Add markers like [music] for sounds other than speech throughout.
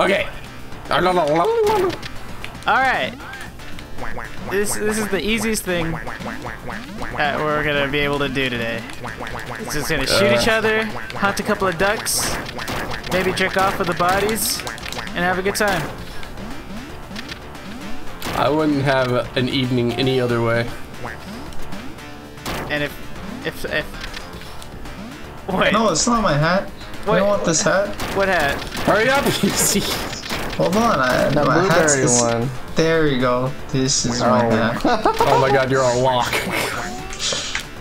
Okay. Alright. This, this is the easiest thing that we're gonna be able to do today. It's just gonna shoot each other, hunt a couple of ducks, maybe jerk off with the bodies, and have a good time. I wouldn't have an evening any other way. And if, if, if, wait, No, it's not my hat. I Wait. don't want this hat. what hat? Hurry up, [laughs] easy. Hold on, I, That my hat's blueberry this, one. There you go. This is my Oh. hat. [laughs] [laughs] Oh my god, you're on lock.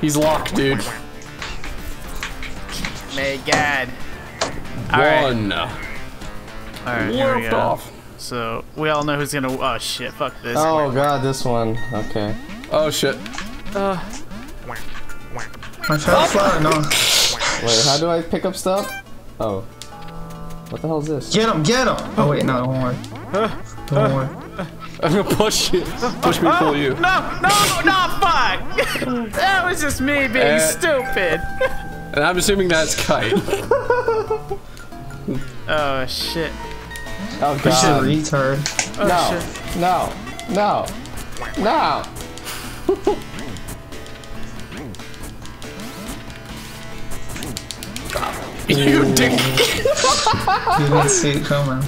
He's locked, dude. May God. Alright, One. alright, here we go. off. So, we all know who's gonna, oh shit, fuck this. Oh god, this one. Okay. Oh shit. Uh, My fat flower, no. Wait, how do I pick up stuff? Oh. What the hell is this? Get him, get him! Oh wait, no, don't worry. Don't worry. I'm gonna push you. Push me, pull you. [laughs] no, no, no, fuck! [laughs] that was just me being Uh, stupid. And I'm assuming that's kite. [laughs] Oh shit. Oh You're a god. retard. Oh No. shit. No. No. No. You dick. You didn't see it coming.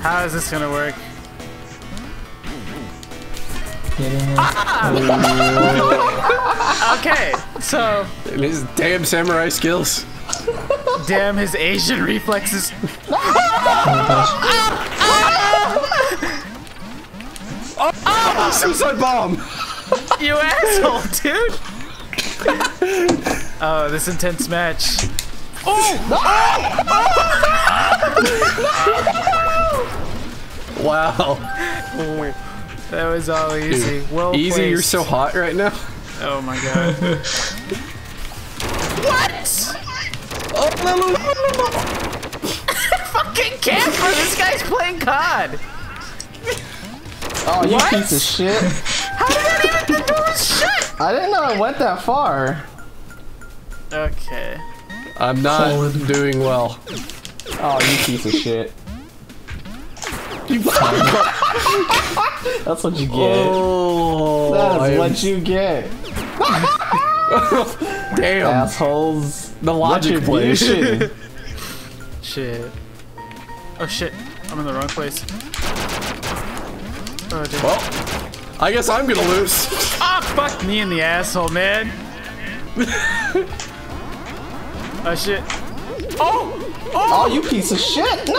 How is this gonna work? Get. Ah! Okay, so And his damn samurai skills. damn his Asian reflexes. Ah! Ah! Suicide bomb. You asshole, dude. oh, this intense match. Oh! Oh! Oh! [laughs] Wow. That was all easy. Well Easy, placed. you're so hot right now. Oh my god. [laughs] what? oh [laughs] Fucking camper! This guy's playing COD. Oh, you What? piece of shit. How did that even go with shit. I didn't know it went that far. Okay. I'm not Forward. doing well. Oh, you piece of shit. You [laughs] That's what you get. Oh, That's am- what you get. [laughs] damn. Assholes. The logic plays. Shit. Oh shit. I'm in the wrong place. Oh, dude. Well, I guess I'm gonna lose. Ah, fuck me in the asshole, man. [laughs] oh shit. Oh! oh! Oh, you piece of shit. No.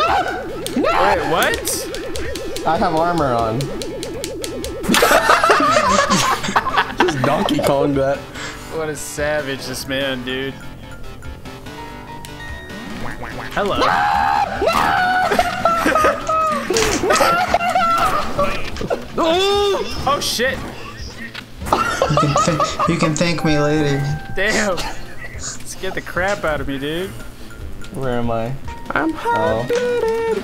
No! Wait, what? I have armor on. [laughs] Just Donkey Kong that. What a savage this man, dude. Hello. Oh! [laughs] Oh shit. You can, you can thank me later. Damn. Scared the crap out of me, dude. Where am I? I'm hot. Oh.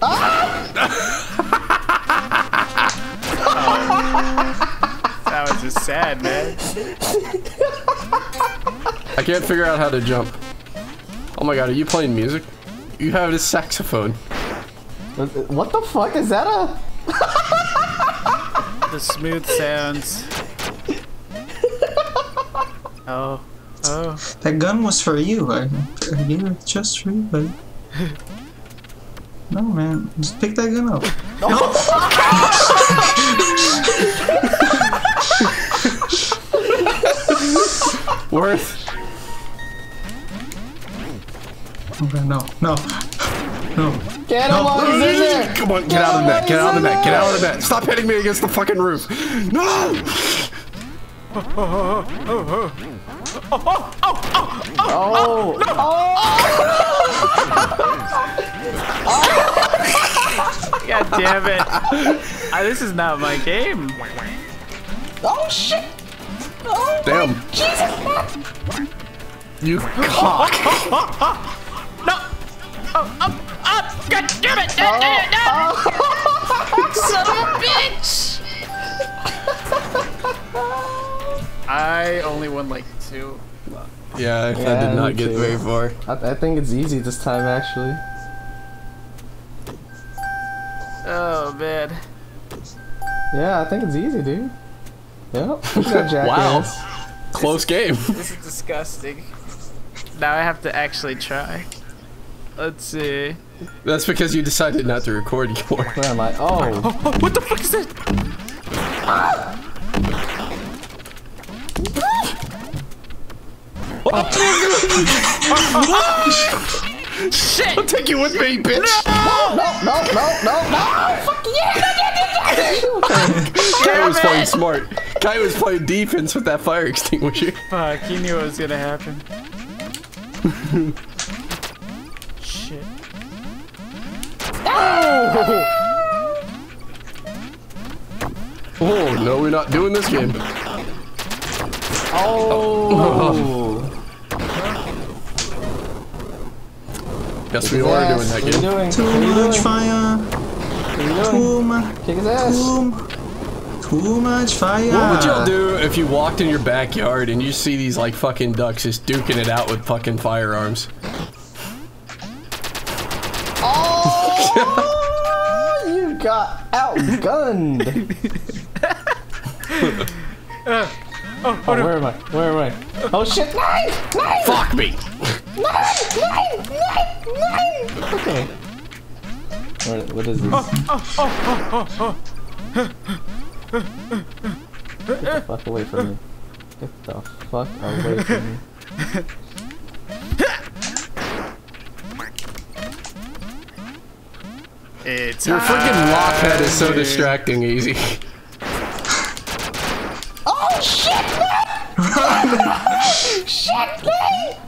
Ah! [laughs] That was just sad, man. I can't figure out how to jump. Oh my god, are you playing music? You have a saxophone. What the fuck is that? A The smooth sounds. Oh. Oh. That gun was for you. I, I gave it just for you, but. No, man. Just pick that gun up. No. [laughs] Worth. Okay, no, no. No. Get him while he's in there. Come on, get out of the net, get out of the net, get out of the net. Stop hitting me against the fucking roof. No! [laughs] Oh. oh, oh, oh God damn it. Ah, this is not my game. Oh shit. Damn. You cock. No! Oh, oh, oh! God damn it! Damn it! No! Son of a bitch! I only won like two. Yeah, that Yeah, did not get too. very far. I, I think it's easy this time, actually. Oh man. Yeah, I think it's easy, dude. Yep. [laughs] Wow. jackass. Close game. This is disgusting. Now I have to actually try. Let's see. That's because you decided not to record anymore. Where am I? Oh, Oh, [laughs] what the fuck is that? Ah! Shit! I'll take you with me, bitch. no, no, no, no, no! Fuck yeah! [laughs] Guy was playing smart. Guy was playing defense with that fire extinguisher. Fuck, he knew what was gonna happen. Shit. Oh no, we're not doing this game. Oh! oh. Yes, we are doing that What game. doing? Too What are you much fire. What are you doing? Too much. Kick his ass. Too, too much fire. What would y'all do if you walked in your backyard and you see these like fucking ducks just duking it out with fucking firearms? Oh! you got outgunned. [laughs] oh, oh where am I? Where am I? Oh shit! Nine! Nine! Fuck me! Nine! Nine! Nine! Nine! Okay. What, what is this? Get the fuck away from me. Get the fuck away from me. It's Your freaking lock head is so distracting, easy. Oh shit! [laughs] shit! shit.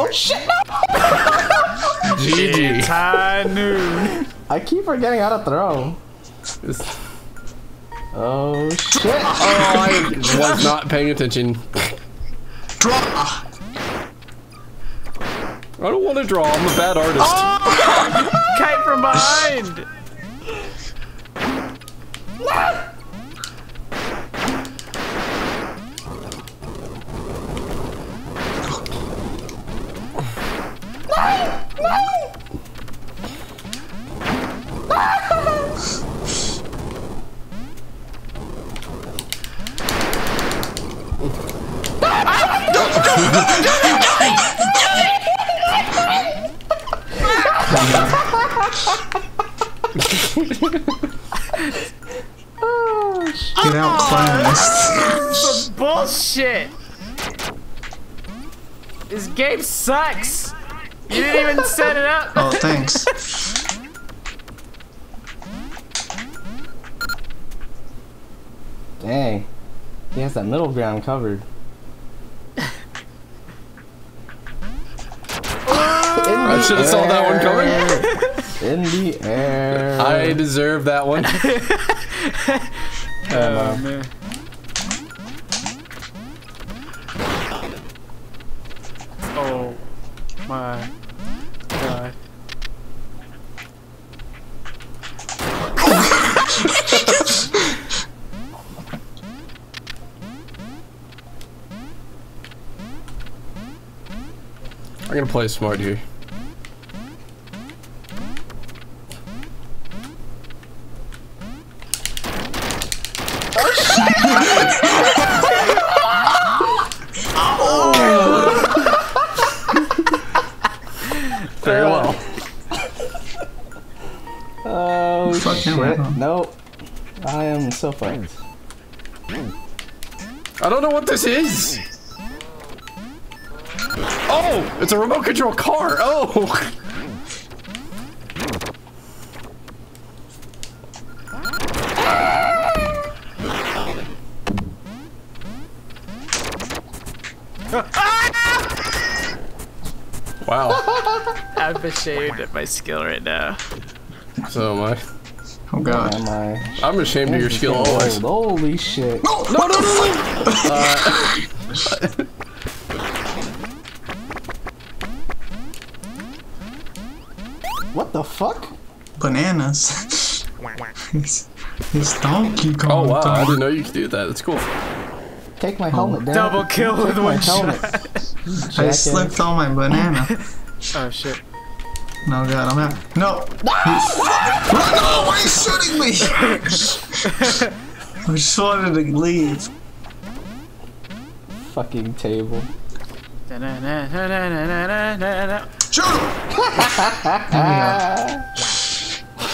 Oh shit! No! GG. It's high noon. I keep forgetting how to throw. Oh shit! Oh, I was not paying attention. Draw. I don't want to draw. I'm a bad artist. Oh, Kite [laughs] from behind. Get out classed. Bullshit. This game sucks. You didn't even set it up. Oh, thanks. Dang. He has that middle ground covered. I should have saw that one coming. [laughs] In the air. I deserve that one. [laughs] Oh, oh man. Oh my god. [laughs] I'm gonna play smart here. Very uh, well. [laughs] Oh Fucking shit. hell. Nope. I am so fucked. I don't know what this is. Oh, it's a remote control car. Oh. [laughs] ashamed of my skill right now. So am I. Oh god. Am I? I'm ashamed of your skill always. Holy shit. No, no, no, no. [laughs] What the fuck? Bananas. it's, it's Donkey Kong. Oh wow, I didn't know you could do that. That's cool. Take my helmet, damn. Double kill Take with my one helmet. shot. I slipped on my banana. [laughs] Oh shit. No, God, I'm out. No! What Run! No! Why are you shooting me? I just wanted to leave. Fucking table. Shoot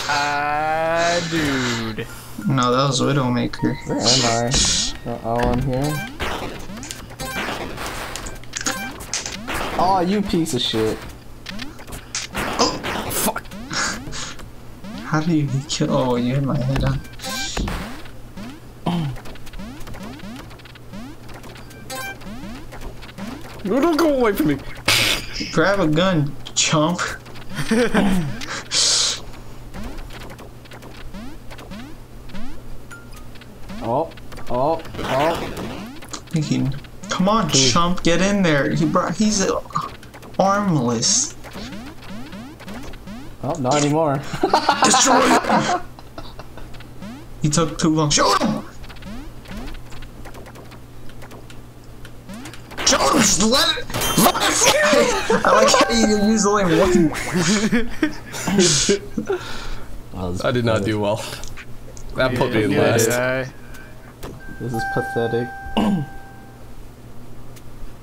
Ah, uh, dude. No, that was Widowmaker. Where am I? Oh, I'm here. Oh, you piece of shit. How do you kill? Oh, you hit my head on. No, don't go away from me. Grab a gun, chump. [laughs] Oh, oh, oh. He Come on, chump, get in there. He brought. He's uh, armless. Oh, not anymore. [laughs] Destroy him. He took too long. Shoot him. Shoot him. Just let it. Let it fly. I like how you use only one. Wow, I did not do well. That put me in last. yeah. This is pathetic. Oh!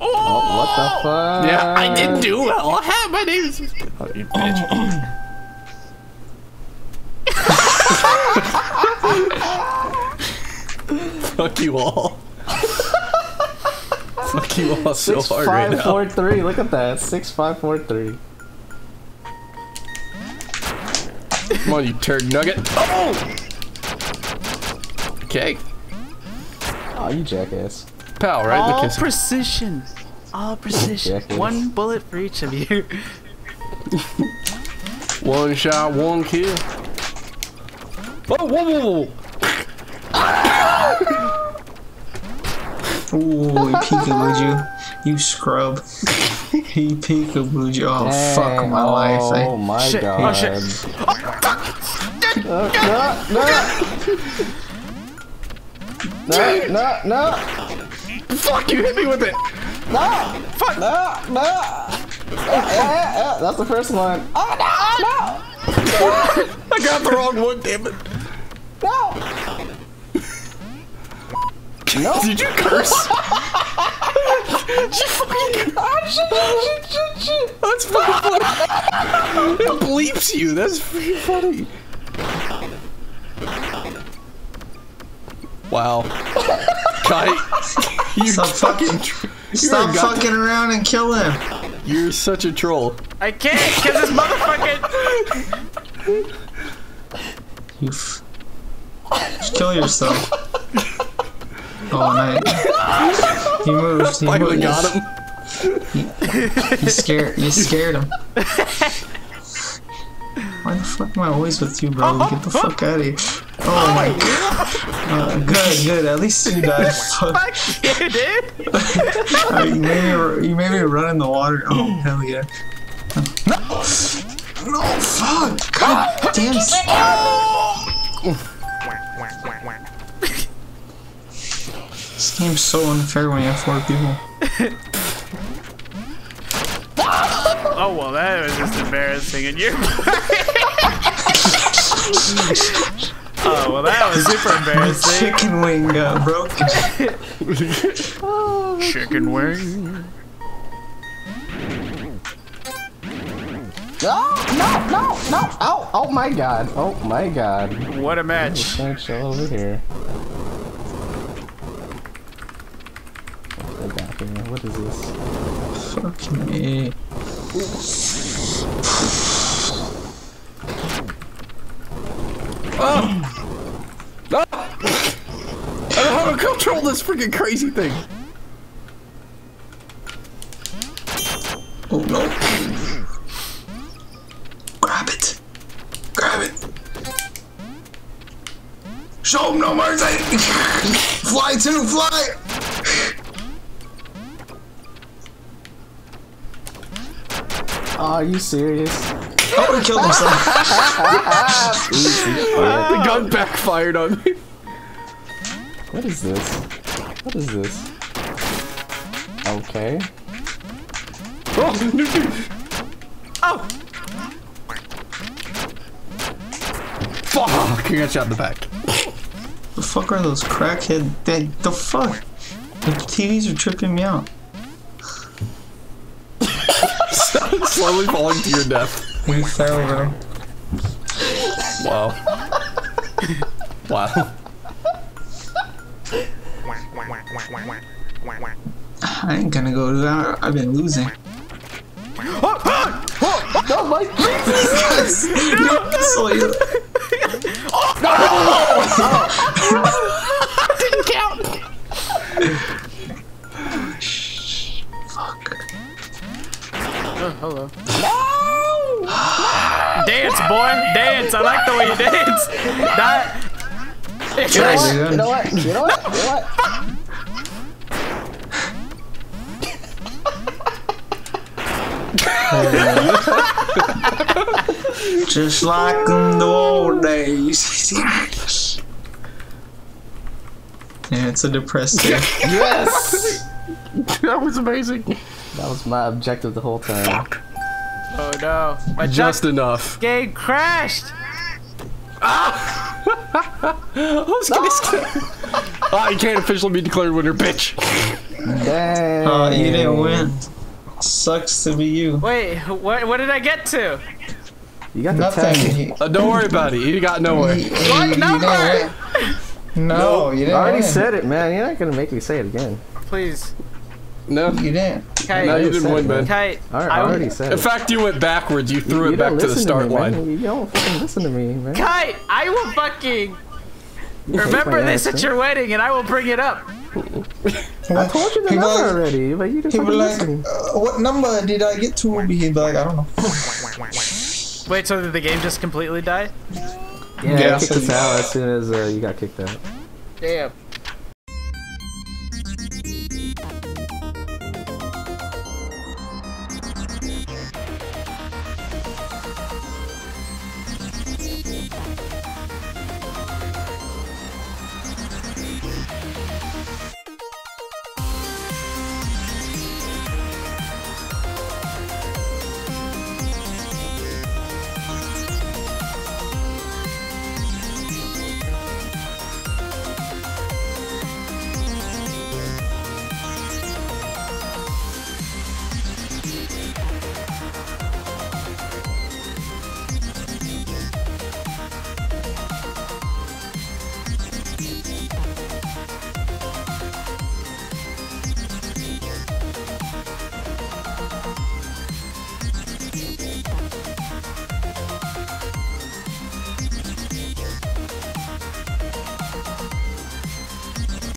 oh, what the fuck? Yeah, I didn't do well. I had my name. is- Oh, you bitch. Fuck you all. Fuck you all so Six hard right five now. four three. Look at that. Six five four three. Come on, you turd nugget. Oh! Okay. Oh, you jackass. Pal, right? in the All kiss. precision. All precision. Jackass. One bullet for each of you. One shot, one kill. Whoa, whoa, whoa, whoa. [laughs] Ooh, he peekabooed you. You scrub. [laughs] he peekabooed you. Oh, fuck Dang, my life. Oh my Shit, oh, god. shit. No, no, no. No, no, no, Fuck, you hit me with it. no, fuck, no, no. Yeah, yeah, yeah, eh, eh. that's the first one. Ah, oh no! [laughs] I got the wrong one, damn it. No, no, no. Did you curse? Did you fucking shit, shit, shit, shit. That's fucking funny. It bleeps you. That's freaking funny. Wow. Kite, you Stop [laughs] fucking. fucking- tr- stop you're a god- fucking around and kill him. You're such a troll. I can't because this motherfucker. [laughs] You f- Just kill yourself. Oh, nice. He moved. He Finally moved. got him. You scared. You scared him. Why the fuck am I always with you, bro? Get the fuck out of here. Oh my god. Uh, good, good. At least you died. [laughs] Fuck. You, dude. [laughs] Uh, you, made me, you made me run in the water. Oh, hell yeah. No! No, fuck! God damn. This game's so unfair when you have four people. Oh well, that was just embarrassing, and you're. [laughs] oh well, that was super My embarrassing. chicken wing uh, got broken. Chicken wing. No, no, no, no. Oh, oh my god. Oh my god. What a match. Can't show over here. Go back here. What is this? Fucking A. Ah! Ah! I don't know how to control this freaking crazy thing. Oh, are you serious? Oh, he killed himself. [laughs] The gun backfired on me. What is this? What is this? Okay. Oh, new dude. Oh! Fuck! I got shot in the back. The fuck are those crackhead? They, the fuck? The TVs are tripping me out. Slowly falling to your death. We fell, bro. Wow. wow. I ain't gonna go to that. I've been losing. Oh my Jesus! [laughs] So you- [laughs] [laughs] Didn't count. Oh, hello. Dance, boy! Dance! I like the way you dance! That... Yeah, You know what? You know what? You know what? Just like in the old days. yeah, it's a depressing. Yes! [laughs] That was amazing. That was my objective the whole time. Oh no. My Just enough. game crashed! [laughs] I was gonna say. Ah, you can't officially be declared winner, bitch. Dang. Oh, you didn't win. Sucks to be you. Wait, what, what did I get to? You got the Nothing. 10. You- Uh, don't worry about it. You got nowhere. What number? didn't. No, you didn't I already win. said it, man. You're not gonna make me say it again. Please. No, You didn't. Kite. no, you didn't it, win, man. Kite. I I I- already said In fact, you went backwards. You threw you it back to the listen start me, line. Man. You don't fucking listen to me, man. Kite! I will fucking You remember this ass, at your wedding and I will bring it up. I told you the He'd number like- already, but you didn't He'd be fucking like, listen. uh, what number did I get to? He'd be like, I don't know. Wait, so did the game just completely die? Yeah, Yeah, kicked us out as soon as uh, you got kicked out. Damn.